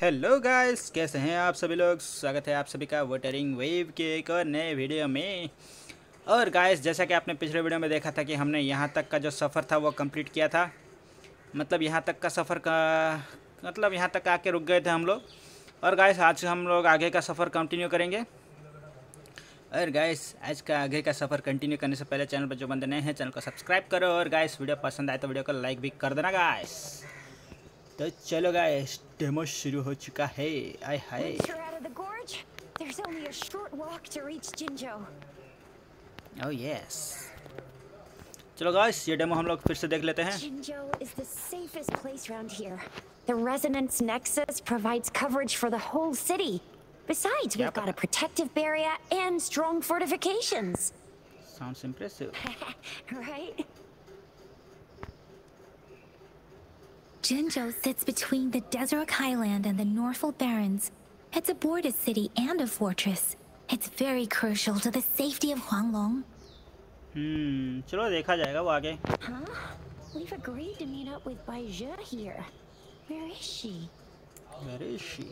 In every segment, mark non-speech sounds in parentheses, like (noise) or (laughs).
Hello guys, कैसे हैं आप सभी लोग? स्वागत है आप सभी का वोटरिंग वेव के एक और नए वीडियो में। और गाइस, जैसा कि आपने पिछले वीडियो में देखा था कि हमने यहाँ तक का जो सफ़र था वो कंप्लीट किया था। मतलब यहाँ तक का सफ़र का मतलब यहाँ तक आके रुक गए थे हम लोग। और गाइस, आज हम लोग आगे का सफ़र कंटिन्यू करेंगे। और गाइस, आज का आगे का सफ़र कंटिन्यू करने से पहले चैनल पर जो बंदे नए हैं, चैनल को सब्सक्राइब करो। और गाइस, वीडियो पसंद आए तो वीडियो को लाइक भी कर देना, गाइस। तो चलो guys डेमो शुरू हो चुका है आय हाय Once you're out of the gorge, there's only a short walk to reach Jinzhou. Oh yes चलो गाइस ये डेमो हम लोग फिर से देख लेते हैं Jinzhou is the safest place around here. The Resonance Nexus provides coverage for the whole city. Besides, we've Yep. got a protective barrier and strong fortifications. Sounds impressive (laughs) right? Jinzhou sits between the Desert Highland and the Norfolk Barrens. It's a border city and a fortress. It's very crucial to the safety of Huanglong. हम्म चलो देखा जाएगा वो आगे Huh? We've agreed to meet up with Bai Zhe here. Where is she? Where is she?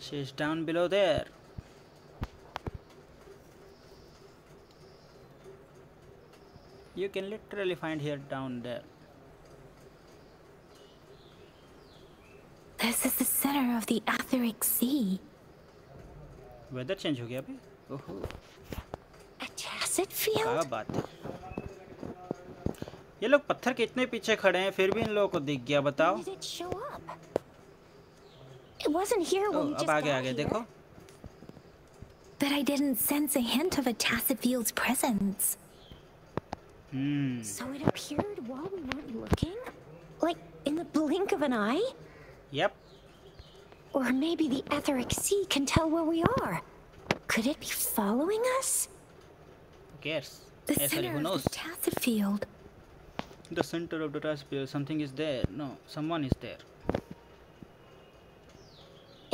She is down below there. You can literally find her down there. This is the center of the Aetheric Sea. Weather change हो गया अभी ओहो A tacit क्या field? बात है ये लोग पत्थर के इतने पीछे खड़े हैं फिर भी इन लोगों को दिख गया बताओ When did it show up? It wasn't here O, when we अब just आगे got आगे here. देखो But I didn't sense a hint of a tacit field's presence. Hmm So it appeared while we weren't looking? Like in the blink of an eye? Yup Or maybe the Etheric Sea can tell where we are. Could it be following us? Cares The a sorry center who of knows the tacit field. the center of the task field something is there no someone is there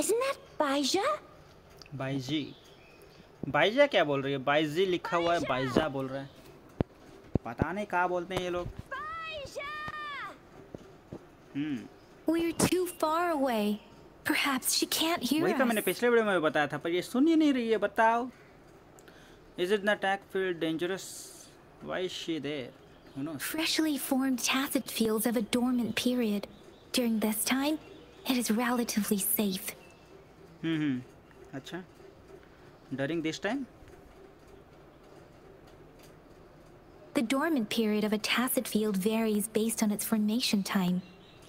Isn't that Baija? Baiji Baija क्या बोल रही है बाईजी लिखा हुआ है बाईजा बोल रहा है पता नहीं कहाँ बोलते हैं ये लोग Baija! Hmm We're too far away. Perhaps she can't hear वही तो मैंने us. पिछले वीडियो में भी बताया था पर ये सुन ही नहीं रही है बताओ is it the attack field dangerous why is she there who knows Freshly formed tacit fields have a dormant period. During this time, it is relatively safe. Hmm hmm अच्छा during this time The dormant period of a tacit field varies based on its formation time.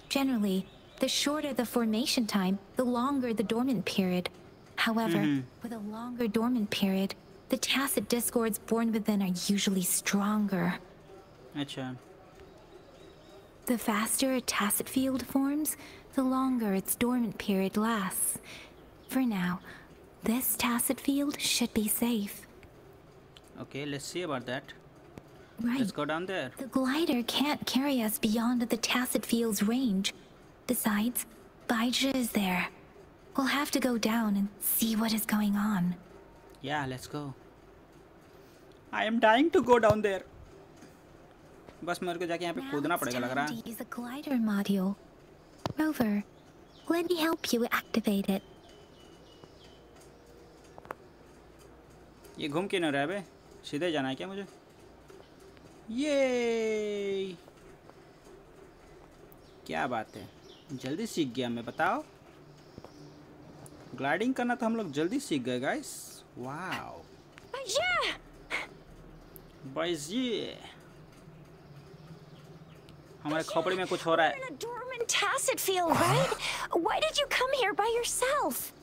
Generally, the shorter the formation time, the longer the dormant period. However, mm -hmm. with a longer dormant period, the tacit discords born within are usually stronger. Gotcha. The faster a tacit field forms, the longer its dormant period lasts. For now, this tacit field should be safe. Okay, let's see about that. Right. Let's go down there The glider can't carry us beyond the tacit field's range. Besides, Baija is there. We'll have to go down and see what is going on. या let's go I am dying to go down there बस मेरे को जाके यहाँ पे Now कूदना it's पड़ेगा लग time रहा है to use the glider module. Rover, let me help you activate it. ये घूम क्यों नहीं रहा है बे सीधे जाना है क्या मुझे ये क्या बात है जल्दी सीख गया मैं बताओ ग्लाइडिंग करना तो हम लोग जल्दी सीख गए गाइस वाओ Baija! हमारे खोपड़ी में कुछ हो रहा है tacit field, right? Why did you come here by yourself?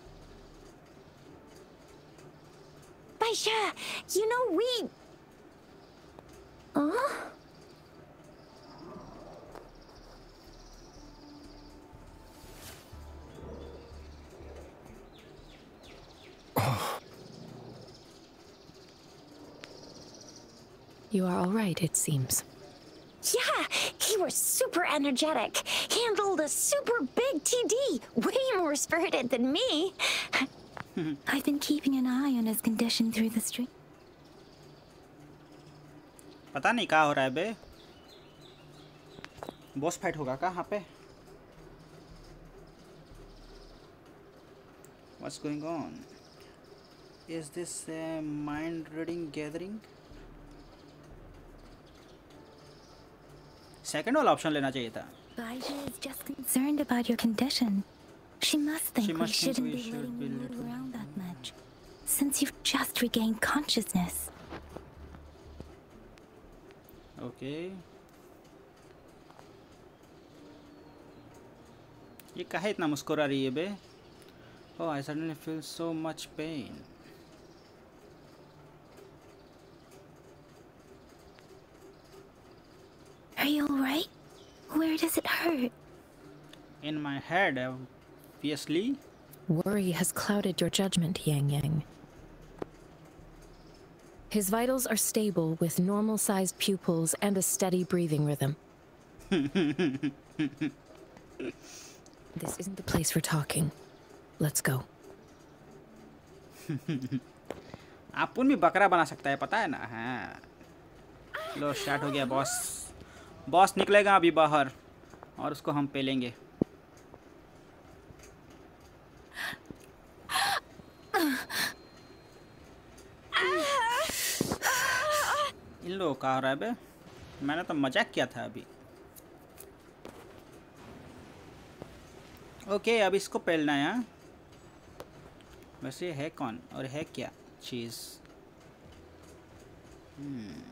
Baija, you know we... Huh? You are all right, it seems. Yeah, he was super energetic. Handled a super big TD. Way more spirited than me. (laughs) I've been keeping an eye on his condition through the street. पता नहीं क्या हो रहा है बे boss fight होगा कहाँ पे what's going on is this a mind reading gathering second वाला ऑप्शन लेना चाहिए था Baija is just concerned about your condition. She must think She must we must think shouldn't we be should letting be you move around that much. Since you've just regained consciousness. Okay ये काहे इतना मुस्कुरा रही है बे oh I suddenly feel so much pain Are you alright? Where does it hurt? In my head obviously Worry has clouded your judgment, Yang Yang. His vitals are stable with normal sized pupils and a steady breathing rhythm. (laughs) this isn't the place for talking. Let's go. (laughs) आपन भी बकरा बना सकता है पता है ना हाँ लो स्टार्ट हो गया बॉस बॉस निकलेगा अभी बाहर और उसको हम पेलेंगे इन लोगों का हो रहा है बे। मैंने तो मज़ाक किया था अभी। ओके अब इसको पहलना है हाँ? वैसे है कौन और है क्या चीज़? हम्म,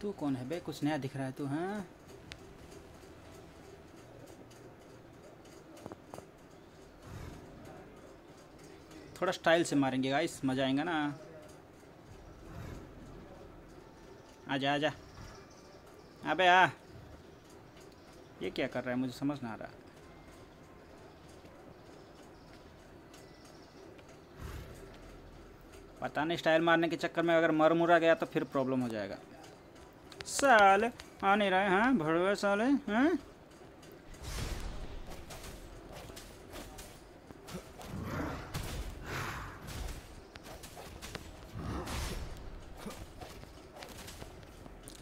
तू कौन है बे? कुछ नया दिख रहा है तू हाँ? थोड़ा स्टाइल से मारेंगे गाइस। मज़ा आएगा ना? आजा आजा। अबे, आ। ये क्या कर रहा है? मुझे समझ ना आ रहा। पता नहीं स्टाइल मारने के चक्कर में अगर मर मुरा गया तो फिर प्रॉब्लम हो जाएगा। साल, आ नहीं रहे हैं? भड़वे साले, हैं?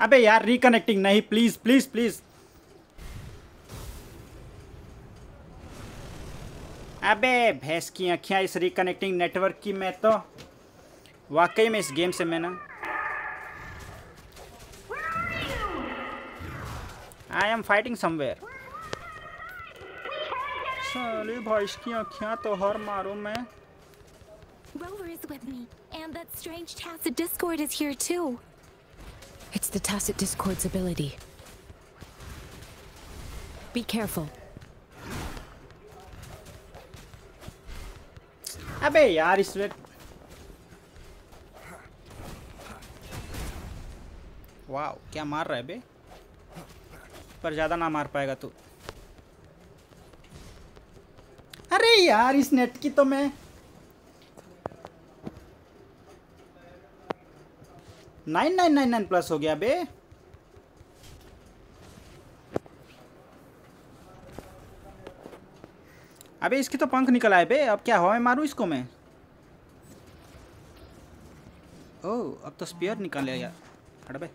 अबे यार रिकनेक्टिंग नहीं प्लीज़ प्लीज़ प्लीज़ अबे भैंस की अखियाँ इस रिकनेक्टिंग नेटवर्क की मैं तो वाकई में इस गेम से मैं ना आई एम फाइटिंग समवेयर साले भैंस की अखियाँ तो हर मारो मैं। Rover is with me, and that strange tacit discord is here too. It's the Tacit Discord's ability. Be careful. अबे यार इस वाह क्या मार रहा है बे पर ज़्यादा ना मार पाएगा तू अरे यार इस नेट की तो मैं nine nine nine nine plus हो गया बे। अबे, इसकी तो पंख निकल आए बे। अब क्या हवा में मारूं इसको मैं? ओह अब तो स्पीयर निकल गया हट बे।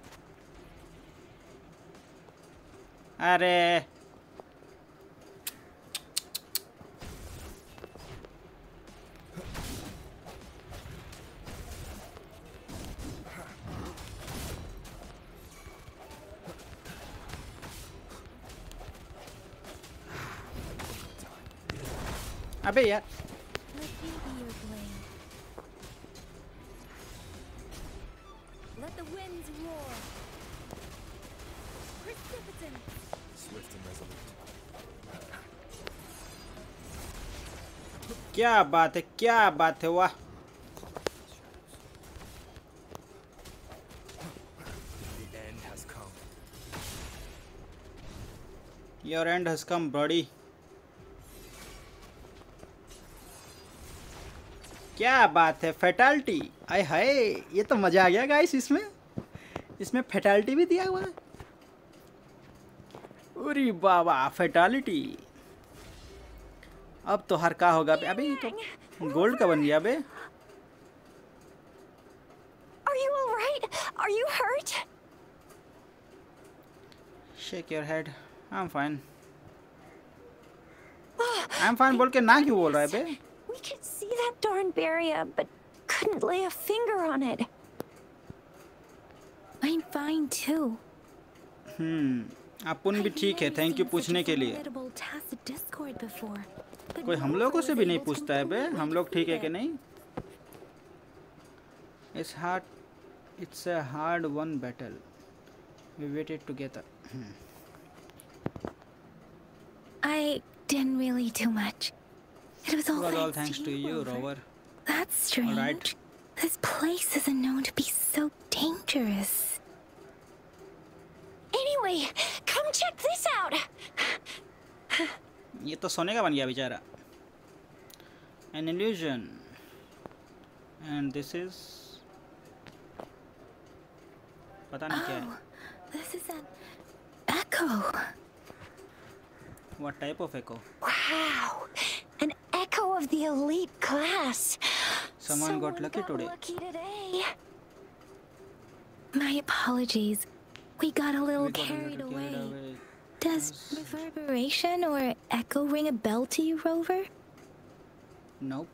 अरे। And resolute. क्या बात है क्या बात है वाह The end has come. Your क्या बात है फेटालिटी आय हाय ये तो मज़ा आ गया गाइस इसमें। इसमें फेटालिटी भी दिया हुआ है। अरे बाबा फेटालिटी अब तो हर का होगा अबे ये तो गोल्ड का बन गया बे। Are you alright? Are you hurt? Shake your head I am fine I am fine बोल के ना क्यों बोल रहा है बे? We that darn barrier, but couldn't lay a finger on it. I'm fine too. अपन भी ठीक है थैंक यू पूछने के लिए Formidable tacit discord before, but कोई हम no लोगों one से was भी नहीं able to पूछता है बे completely हम लोग ठीक है कि defeat it. नहीं it's hard it's a hard one battle we waited together I didn't really do much. It was all, was all thanks, thanks to you Rover. rover That's strange. Alright. This place isn't known to be so dangerous. Anyway, come check this out. ये तो सोने का बन गया बेचारा an illusion and this is पता नहीं क्या है Oh, this is an echo. what type of echo Wow, an echo of the elite class. Someone got lucky got today. Lucky today. My apologies. We got a little got a carried, little away. carried away. Does reverberation or echo ring a bell to you, Rover? nope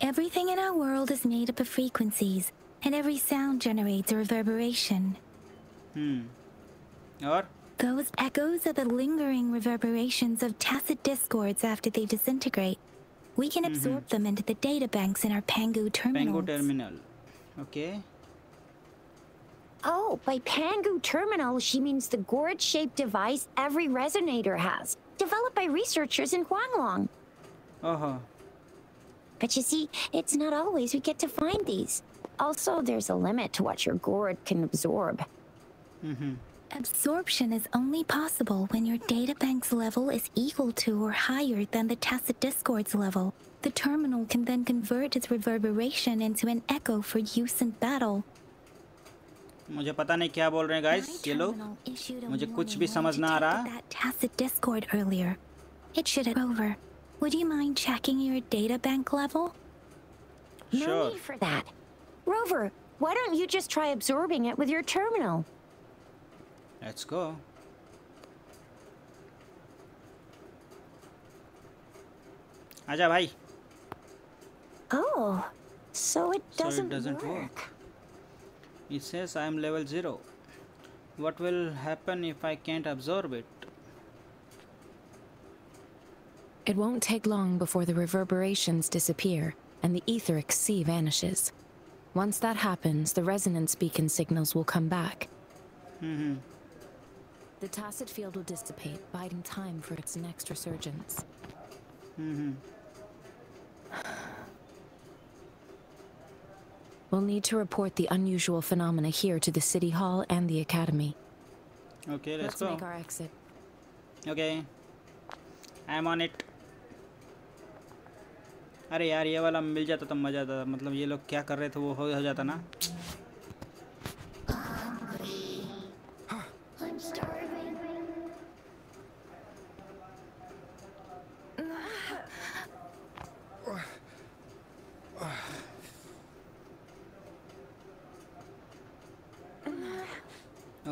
Everything in our world is made up of frequencies, and every sound generates a reverberation. hmm और Those echoes are the lingering reverberations of tacit discords after they disintegrate. We can mm-hmm. absorb them into the data banks in our Pangu terminals. Pango terminal okay Oh, by Pangu Terminal, she means the gourd shaped device every resonator has, developed by researchers in Huanglong. oh But you see, it's not always we get to find these. Also, there's a limit to what your gourd can absorb. Mm-hmm. Absorption is only possible when your databank's level is equal to or higher than the tacit discord's level. The terminal can then convert its reverberation into an echo for use in battle. मुझे पता नहीं क्या बोल रहे हैं My guys ये लोग terminal issued a मुझे कुछ warning भी when समझ it ना आ detected रहा। That tacit discord earlier. It should have over. Would you mind checking your databank level? No Sure. need for that. Rover, why don't you just try absorbing it with your terminal? Let's go. Aja bhai. Oh, so it doesn't, so it doesn't work. work. It says I am level 0. What will happen if I can't absorb it? It won't take long before the reverberations disappear and the etheric sea vanishes. Once that happens, the resonance beacon signals will come back. Mm hmm The tacit field will dissipate, biding time for its next resurgence. (sighs) We'll need to report the unusual phenomena here to the City Hall and the Academy. Okay, let's, Let's go. make our exit. Okay. I'm on it. अरे यार ये वाला मिल जाता तो मज़ा आता मतलब ये लोग क्या कर रहे थे वो हो, हो जाता ना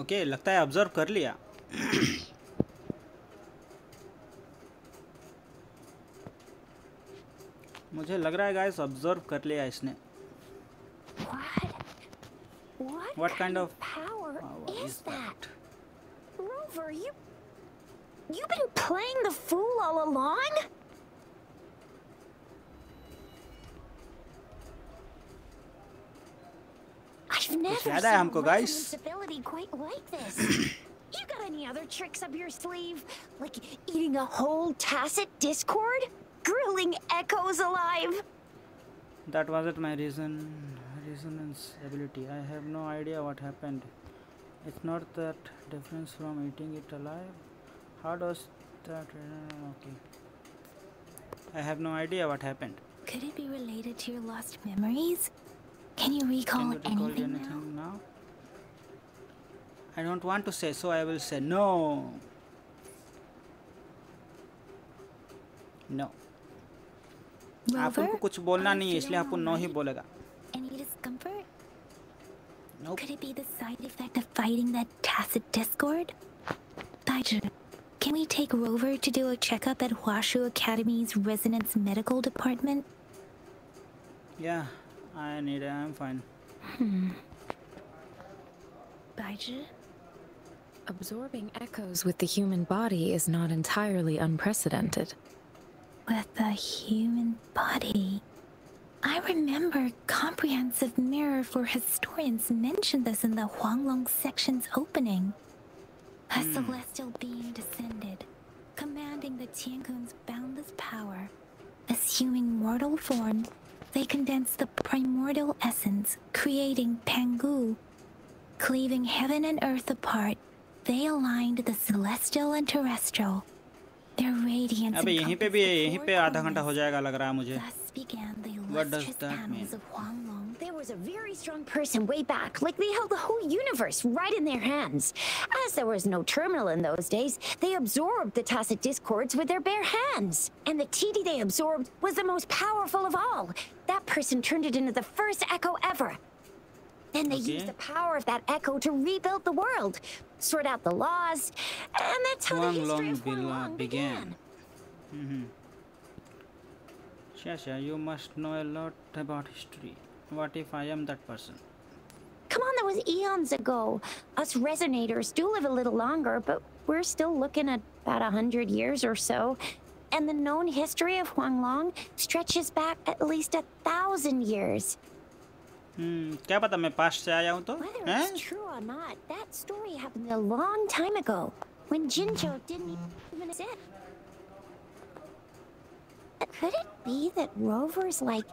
ओके लगता है ऑब्ज़र्व कर लिया। (clears throat) मुझे लग रहा है गाइस ऑब्ज़र्व कर लिया इसने। What kind What I've never याद है seen हमको, guys? resonance ability quite like this. you got any other tricks up your sleeve? Like eating a whole tacit discord? Grilling echoes alive? That wasn't my reason. Resonance ability. I have no idea what happened. It's not that difference from eating it alive. How does that? uh, Okay. I have no idea what happened. Could it be related to your lost memories? Can you recall Can you recall anything, now? anything now? I don't want to say, so I will say no. No. आप Rover, उनको कुछ बोलना are you नहीं है इसलिए feeling आपको no ही alright? बोलेगा Any discomfort? Nope. Could it be the side effect of fighting that tacit discord? Taiju, can we take Rover to do a checkup at Huashu Academy's Resonance Medical Department? Yeah, I need. I'm fine. Hmm. Baizhi? Absorbing echoes with the human body is not entirely unprecedented. With the human body. I remember Comprehensive Mirror for Historians mentioned this in the Huanglong section's opening. A hmm. celestial being descended, commanding the Tiankun's boundless power. Assuming mortal form, they condensed the primordial essence, creating Pangu. Cleaving heaven and earth apart, they aligned the celestial and terrestrial. Their radiance अबे यहीं पे भी encompassed the यहीं four पे आधा घंटा हो corners. जाएगा लग रहा है मुझे Thus began the What does illustrious that annals mean? of Huanglong. There was a very strong person way back, like they held the whole universe right in their hands. As there was no terminal in those days, they absorbed the tacit discords with their bare hands. And the TD they absorbed was the most powerful of all. That person turned it into the first echo ever. Then they Okay. used the power of that echo to rebuild the world, sort out the laws, and that's how the history Huanglong of bela- Huanglong began. began. Mm-hmm. Shasha, you must know a lot about history. What if I am that person? Come on, that was eons ago. Us resonators do live a little longer, but we're still looking at about a hundred years or so. And the known history of Huanglong stretches back at least a thousand years. हम्म क्या पता मैं past से आया हूँ तो Whether हैं it's true or not, that story happened a long time ago, when Jinjo didn't even exist. Could it be that Rover's like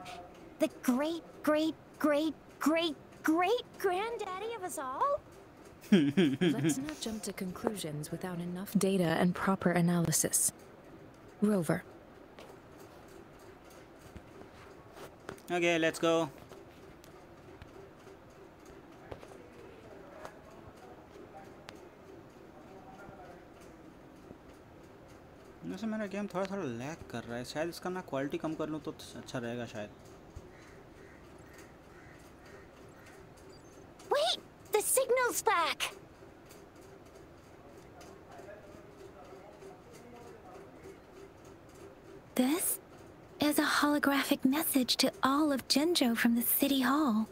the great, great, great, great, great granddaddy of us all? (laughs) Let's not jump to conclusions without enough data and proper analysis. Rover, Okay, let's go. वैसे मेरा game थोड़ा थोड़ा lag कर रहा है शायद इसका ना क्वालिटी कम कर लूँ तो अच्छा रहेगा शायद is a holographic message to all of Jinzhou from the city hall.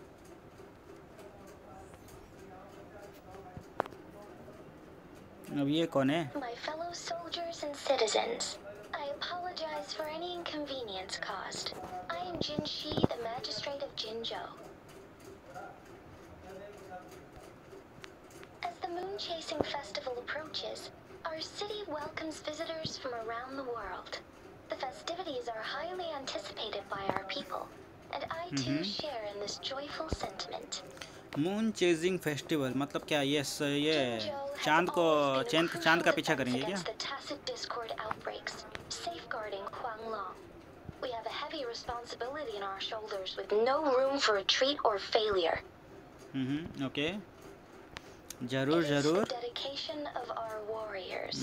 अब ये कौन है My fellow soldiers and citizens, I apologize for any inconvenience caused. I am Jin Shi, the magistrate of Jinzhou. As the moon chasing festival approaches, our city welcomes visitors from around the world. The festivities are highly anticipated by Our and I too mm -hmm. share in this joyful sentiment. Moon chasing festival मतलब क्या ये ये चाँद को चाँद चाँद का पीछा करेंगे क्या. We have a heavy responsibility in our shoulders with no room for retreat or failure. Hmm okay ज़रूर ज़रूर.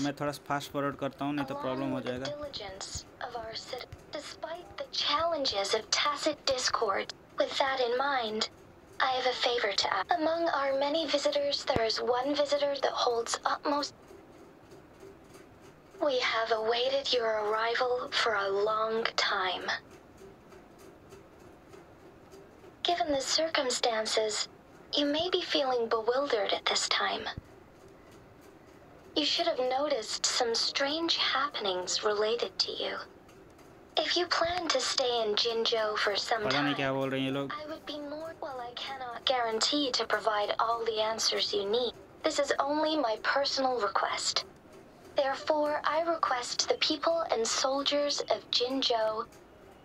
मैं थोड़ा फास्ट फॉरवर्ड करता हूँ नहीं तो प्रॉब्लम हो जाएगा challenges of tacit discord, with that in mind, I have a favor to ask. Among our many visitors, there is one visitor that holds utmost. We have awaited your arrival for a long time. Given the circumstances, you may be feeling bewildered at this time. You should have noticed some strange happenings related to you. If you plan to stay in Jinzhou for some पता नहीं time, क्या बोल रहे हैं ये लोग I would be more. While I cannot guarantee to provide all the answers you need, this is only my personal request. Therefore, I request the people and soldiers of Jinzhou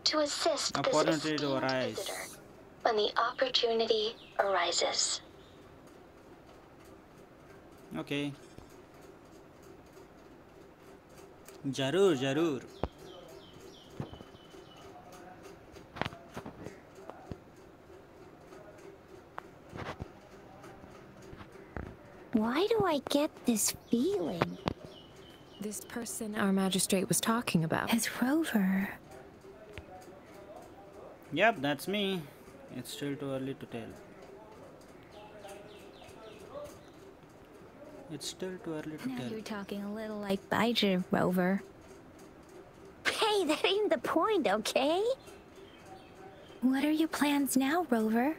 to assist this Opportunity to esteemed arise. visitor when the opportunity arises. Okay जरूर जरूर Why do I get this feeling? this person our magistrate was talking about. As Rover. Yep, that's me. It's still too early to tell. It's still too early to Now tell. you're talking a little like Bijah, Rover. Hey, that ain't the point, okay? What are your plans now, Rover?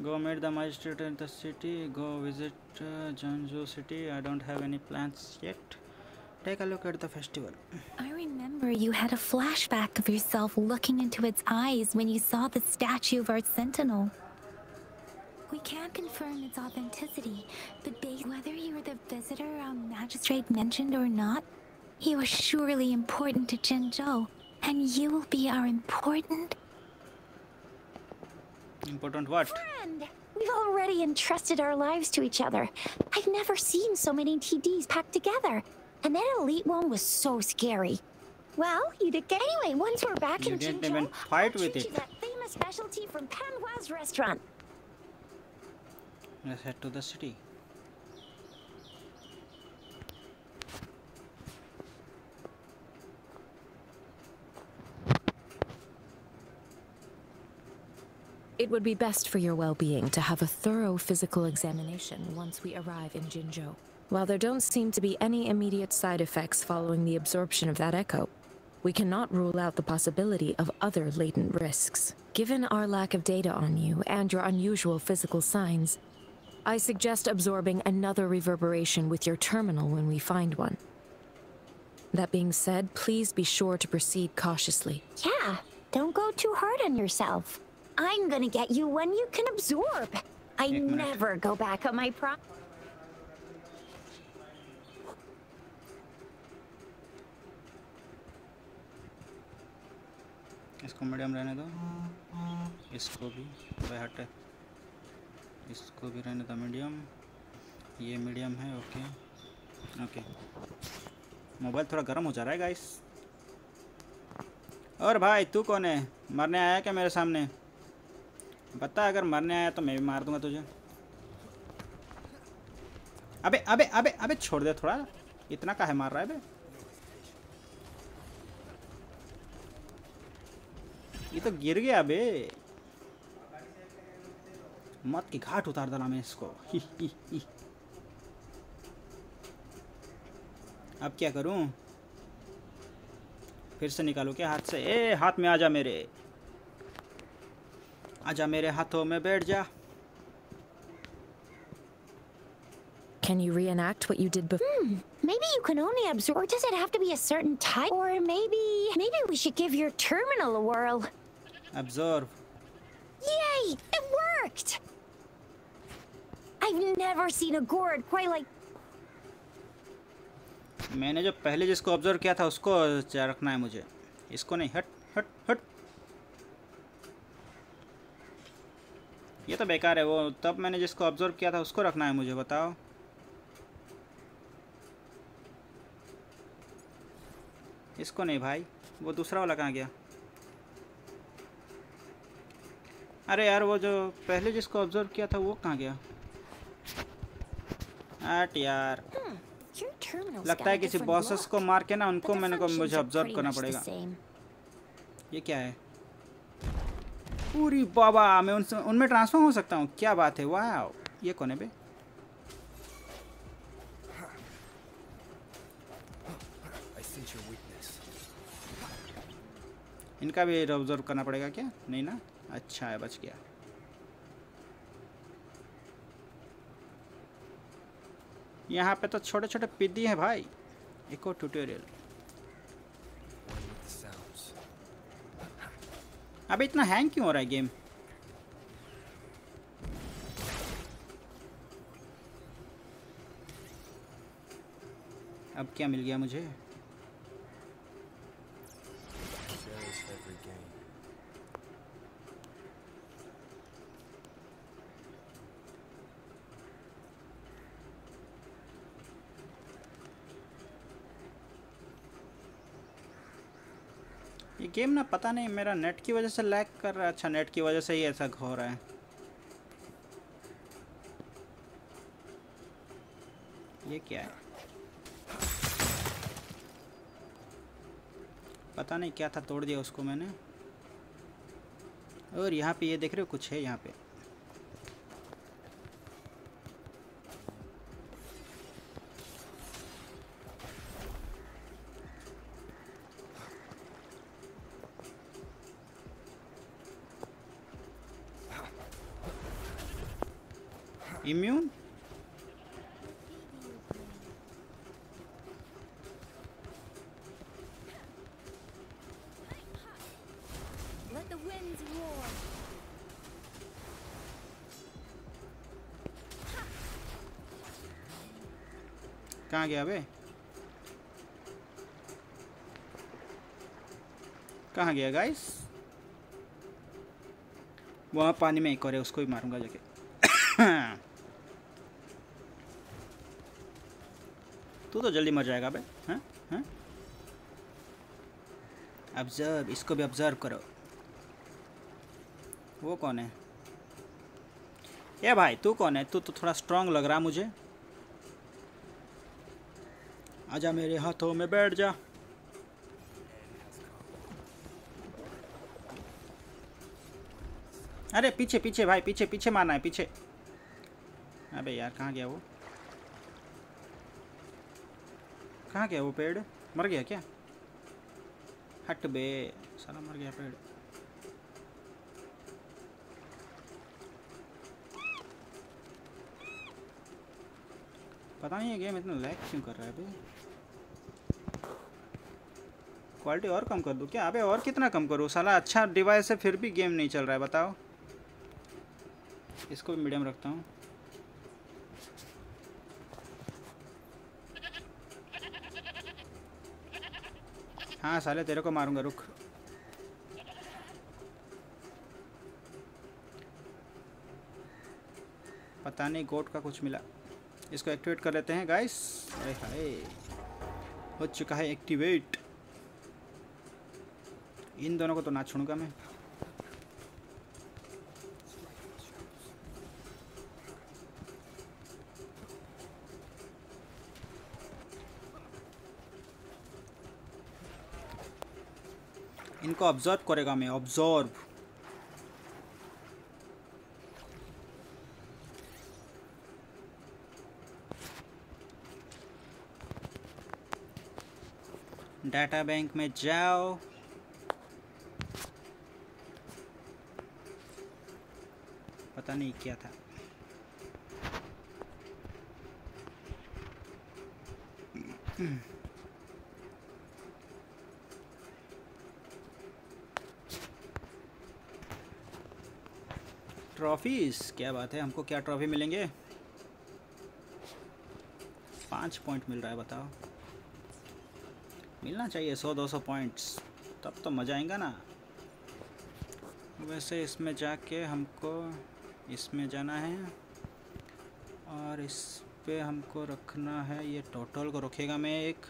Go meet the magistrate in the city. Go visit uh, city. I don't have any plans yet. Take a look at the festival. I remember you had a flashback of yourself looking into its eyes when you saw the statue of our sentinel. We can't confirm its authenticity, but based whether you were the visitor our magistrate mentioned or not, you are surely important to Zhenzhou, and you will be our important. Important what? Friend, we've already entrusted our lives to each other. I've never seen so many TDs packed together. And that elite one was so scary. Well, you did get anyway. Once we're back You in didn't Jinzhou, even I'll fight treat with you it. that famous specialty from Panhua's restaurant. Let's head to the city. It would be best for your well-being to have a thorough physical examination once we arrive in Jinzhou. While there don't seem to be any immediate side effects following the absorption of that echo, we cannot rule out the possibility of other latent risks. Given our lack of data on you and your unusual physical signs, I suggest absorbing another reverberation with your terminal when we find one. That being said, please be sure to proceed cautiously. Yeah, don't go too hard on yourself. I'm gonna get you one you can absorb. I never go back on my pro. इसको medium रहने दो। इसको भी भाई हट। इसको भी रहने दो मीडियम ये मीडियम है ओके ओके मोबाइल थोड़ा गर्म हो जा रहा है गाइस और भाई तू कौन है? मरने आया क्या मेरे सामने? बता अगर मरने आया तो मैं भी मार दूँगा तुझे। अबे अबे अबे अबे छोड़ दे थोड़ा। इतना काहे मार रहा है बे ये तो गिर गया बे मत की घाट उतार डाला मैं इसको। ही, ही, ही। अब क्या करूँ? फिर से निकालू क्या हाथ से? ए हाथ में आजा मेरे। आजा मेरे हाथों में बैठ जा Can you reenact what you did before? Hmm. Maybe you can only absorb. Or does it have to be a certain type? Or maybe, maybe we should give your terminal a whirl. Absorb. Yay! It worked! I've never seen a gourd quite like. मैंने जो पहले जिसको observe किया था उसको रखना है मुझे इसको नहीं हट हट हट ये तो बेकार है वो तब मैंने जिसको ऑब्ज़र्व किया था उसको रखना है मुझे बताओ। इसको नहीं भाई वो दूसरा वाला कहाँ गया? अरे यार वो जो पहले जिसको ऑब्ज़र्व किया था वो कहाँ गया? हट यार। लगता है किसी बॉसेस को मार के ना उनको मैंने को मुझे ऑब्ज़र्व करना पड़ेगा। ये क्या है? पूरी बाबा मैं उनसे उनमें ट्रांसफॉर्म हो सकता हूँ? क्या बात है? वाह ये कौन है बे. इनका भी ऑब्ज़र्व करना पड़ेगा क्या? नहीं ना? अच्छा है बच गया। यहाँ पे तो छोटे छोटे पिद्दी हैं भाई। इको ट्यूटोरियल अबे इतना हैंग क्यों हो रहा है गेम अब क्या मिल गया मुझे? गेम ना पता नहीं, मेरा नेट की वजह से लैग कर रहा है। अच्छा नेट की वजह से ही ऐसा हो रहा है। ये क्या है? पता नहीं क्या था, तोड़ दिया उसको मैंने। और यहाँ पे ये देख रहे हो कुछ है यहाँ पे। Immune Let the winds roar. कहाँ गया बे? कहाँ गया गाइस वहाँ पानी में एक और है उसको ही मारूँगा जाके। (coughs) तू जल्दी मर जाएगा भाई हैं हैं। ऑब्ज़र्व इसको भी ऑब्ज़र्व करो। वो कौन है? ये भाई, तू कौन है? तू तो थोड़ा स्ट्रांग लग रहा मुझे। आजा मेरे हाथों में बैठ जा। अरे, पीछे पीछे भाई, पीछे पीछे मारना है, पीछे। अबे यार, कहाँ गया वो? कहाँ गया वो पेड़? मर गया क्या? हट बे, साला मर गया पेड़। पता नहीं ये गेम इतना लैग क्यों कर रहा है भाई? क्वालिटी और कम कर दूँ। क्या अबे और कितना कम करूँ? साला अच्छा डिवाइस है, फिर भी गेम नहीं चल रहा है, बताओ। इसको भी मीडियम रखता हूँ। हाँ साले तेरे को मारूँगा रुक पता नहीं गोट का कुछ मिला। इसको एक्टिवेट कर लेते हैं गाइस अरे हाय। हो चुका है एक्टिवेट इन दोनों को तो ना छोड़ूँगा मैं। इनको ऑब्ज़र्व करेगा मैं ऑब्ज़र्व डाटा बैंक में जाओ. पता नहीं क्या था. (clears throat) ट्रॉफीज क्या बात है? हमको क्या ट्रॉफी मिलेंगे? पाँच पॉइंट मिल रहा है, बताओ। मिलना चाहिए, सौ, दो सौ पॉइंट्स तब तो मज़ा आएगा ना। वैसे इसमें जाके हमको, इसमें जाना है, और इस पे हमको रखना है, ये टोटल को रखेगा मैं एक।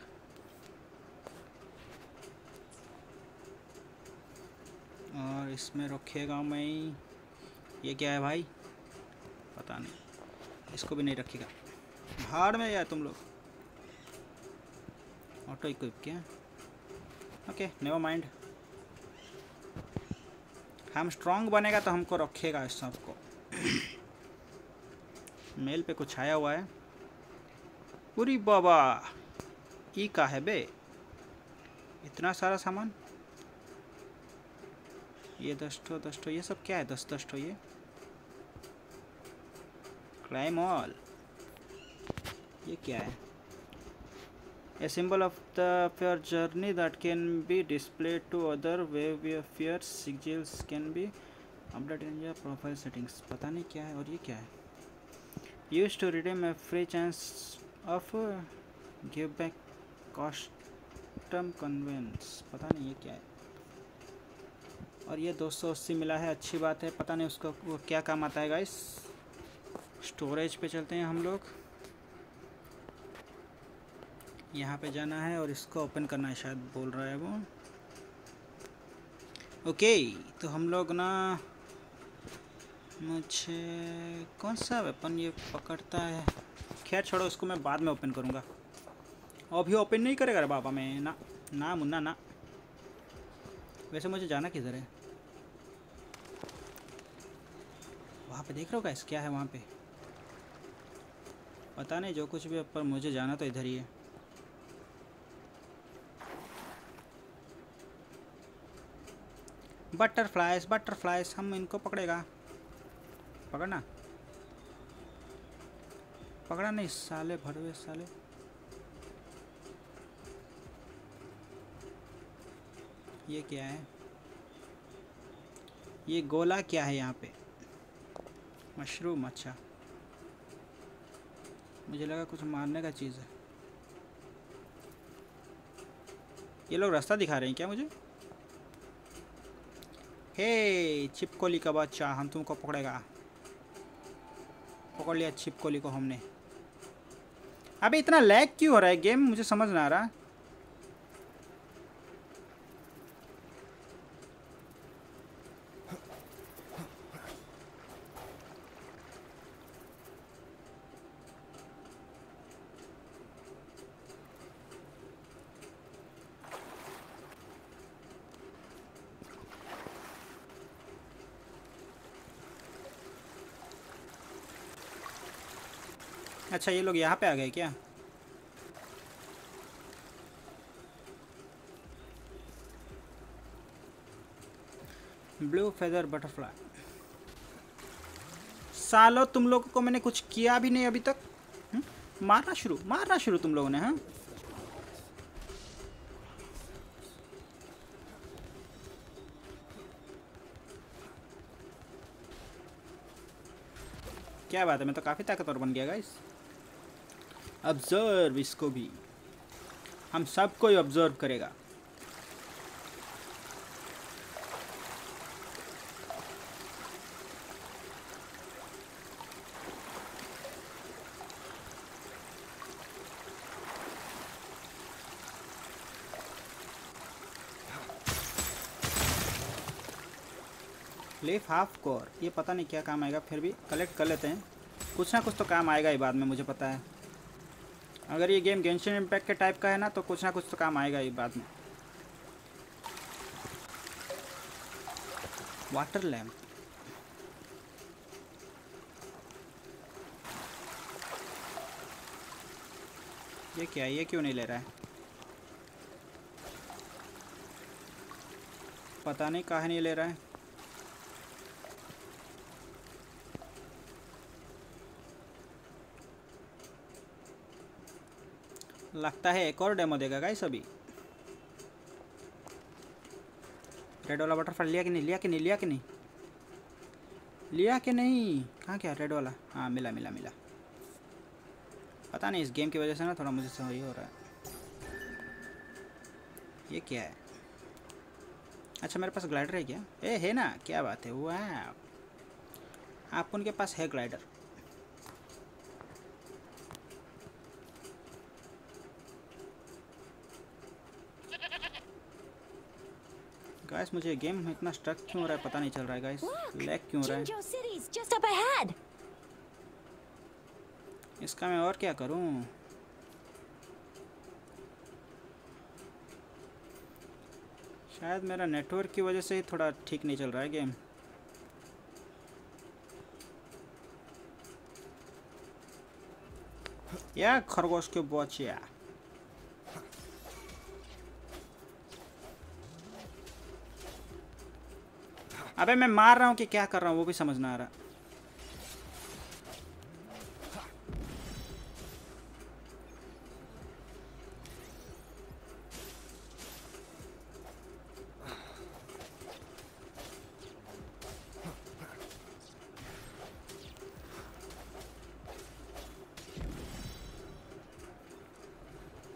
और इसमें रखेगा मैं ये क्या है भाई? पता नहीं। इसको भी नहीं रखेगा। भाड़ में या तुम लोग। ऑटो इक्विप क्या? ओके नेवर माइंड हम स्ट्रांग बनेगा तो हमको रखेगा इस सबको मेल पे कुछ आया हुआ है। पूरी बाबा, ई का है बे? इतना सारा सामान? ये दस टो दस दस्टो ये सब क्या है? दस दस दस्टो ये? क्राइम ऑल ये क्या है? A symbol of the fair journey that can be display to other way fair sigils can be update in your profile settings पता नहीं क्या है और ये क्या है? Use to redeem a free chance of give back costume conveyance पता नहीं ये क्या है। और ये 280 मिला है, अच्छी बात है। पता नहीं उसका वो क्या काम आता है गाइस स्टोरेज पे चलते हैं हम लोग। यहाँ पे जाना है और इसको ओपन करना है, शायद बोल रहा है वो। ओके तो हम लोग ना, मुझे कौन सा वेपन ये पकड़ता है? खैर छोड़ो, उसको मैं बाद में ओपन करूँगा। अभी ओपन नहीं करेगा बाबा, मैं ना ना मुन्ना ना। वैसे मुझे जाना किधर है? वहाँ पे देख रहे हो गाइस क्या है वहाँ पे? पता नहीं, जो कुछ भी पर मुझे जाना तो इधर ही है। बटरफ्लाइज बटरफ्लाइज हम इनको पकड़ेगा। पकड़ना? पकड़ा नहीं, साले भरवे साले। ये क्या है? ये गोला क्या है यहाँ पे? मशरूम अच्छा। मुझे लगा कुछ मारने का चीज़ है। ये लोग रास्ता दिखा रहे हैं क्या मुझे? हे, छिपकोली का बच्चा, हम तुमको पकड़ेगा। पकड़ लिया छिपकोली को हमने। अबे, इतना लैग क्यों हो रहा है गेम? मुझे समझ ना आ रहा। अच्छा ये लोग यहाँ पे आ गए क्या? Blue feather butterfly. सालो, तुम लोगों को मैंने कुछ किया भी नहीं अभी तक। हुँ? मारना शुरू मारना शुरू तुम लोगों ने हाँ? क्या बात है, मैं तो काफ़ी ताकतवर बन गया गाइस ऑब्ज़र्व इसको भी हम सबको ही ऑब्ज़र्व करेगा लेफ हाफ़ कोर ये पता नहीं क्या काम आएगा, फिर भी कलेक्ट कर लेते हैं। कुछ ना कुछ तो काम आएगा ही बाद में, मुझे पता है। अगर ये गेम गेंशन इम्पैक्ट के टाइप का है ना तो कुछ ना कुछ तो काम आएगा ये बाद में। वाटर लैम्प ये क्या है ये क्यों नहीं ले रहा है? पता नहीं कहा नहीं ले रहा है। लगता है, एक और डेमो देगा गाइस अभी। रेड वाला बटरफ्लाई लिया कि नहीं? लिया कि नहीं? लिया कि नहीं? लिया कि नहीं? कहाँ क्या रेड वाला? हाँ मिला मिला मिला। पता नहीं, इस गेम की वजह से ना थोड़ा मुझे सही हो रहा है। ये क्या है? अच्छा मेरे पास ग्लाइडर है क्या? ए, है ना? क्या बात है वाह आप उनके पास है ग्लाइडर गाइस मुझे गेम में इतना स्ट्रक क्यों हो रहा है पता नहीं चल रहा है गाइस लैग क्यों हो रहा है. इसका मैं और क्या करूँ? शायद मेरा नेटवर्क की वजह से ही थोड़ा ठीक नहीं चल रहा है गेम या खरगोश के बचिया अबे मैं मार रहा हूँ कि क्या कर रहा हूँ, वो भी समझ ना आ रहा।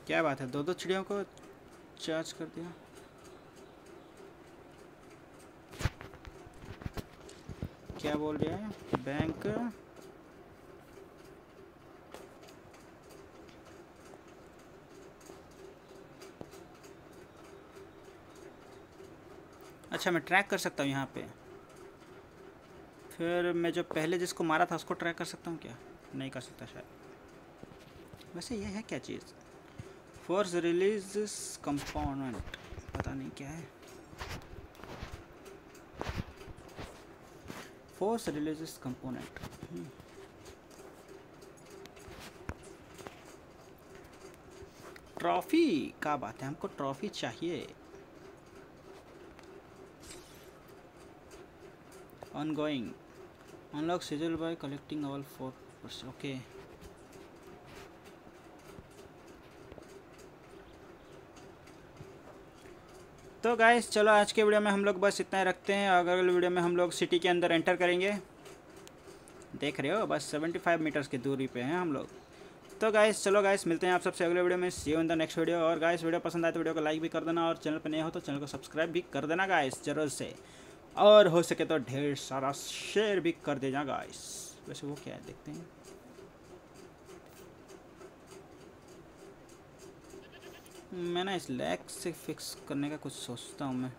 क्या बात है? दो दो चिड़ियों को चार्ज कर दिया। क्या बोल रहे हैं? बैंक। अच्छा मैं ट्रैक कर सकता हूँ यहाँ पे। फिर मैं जो पहले जिसको मारा था, उसको ट्रैक कर सकता हूँ क्या? नहीं कर सकता शायद। वैसे ये है क्या चीज़? फोर्स रिलीज़ कंपोनेंट पता नहीं क्या है। force releases component. ट्रॉफी का बात है? हमको ट्रॉफी चाहिए। Ongoing unlock sigil by collecting all four okay तो गाइस चलो आज के वीडियो में हम लोग बस इतना ही रखते हैं। अगले वीडियो में हम लोग सिटी के अंदर एंटर करेंगे, देख रहे हो, बस 75 मीटर्स की दूरी पे हैं हम लोग। तो गाइस चलो गाइस मिलते हैं आप सबसे अगले वीडियो में। See in the next video और गाइस वीडियो पसंद आए तो वीडियो को लाइक भी कर देना और चैनल पर नए हो तो चैनल को सब्सक्राइब भी कर देना गाइस ज़रूर से। और हो सके तो ढेर सारा शेयर भी कर देना गाइस वैसे वो क्या है, देखते हैं। मैं ना इस लैग से फिक्स करने का कुछ सोचता हूँ मैं।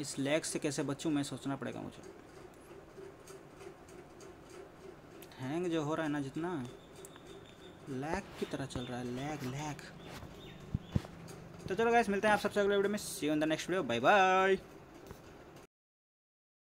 इस लैग से कैसे बचूँ मैं सोचना पड़ेगा मुझे। हैंग जो हो रहा है ना जितना लैग की तरह चल रहा है लैग लैग तो चलो गाइस मिलते हैं आप सबसे अगले वीडियो में। See on the next video bye bye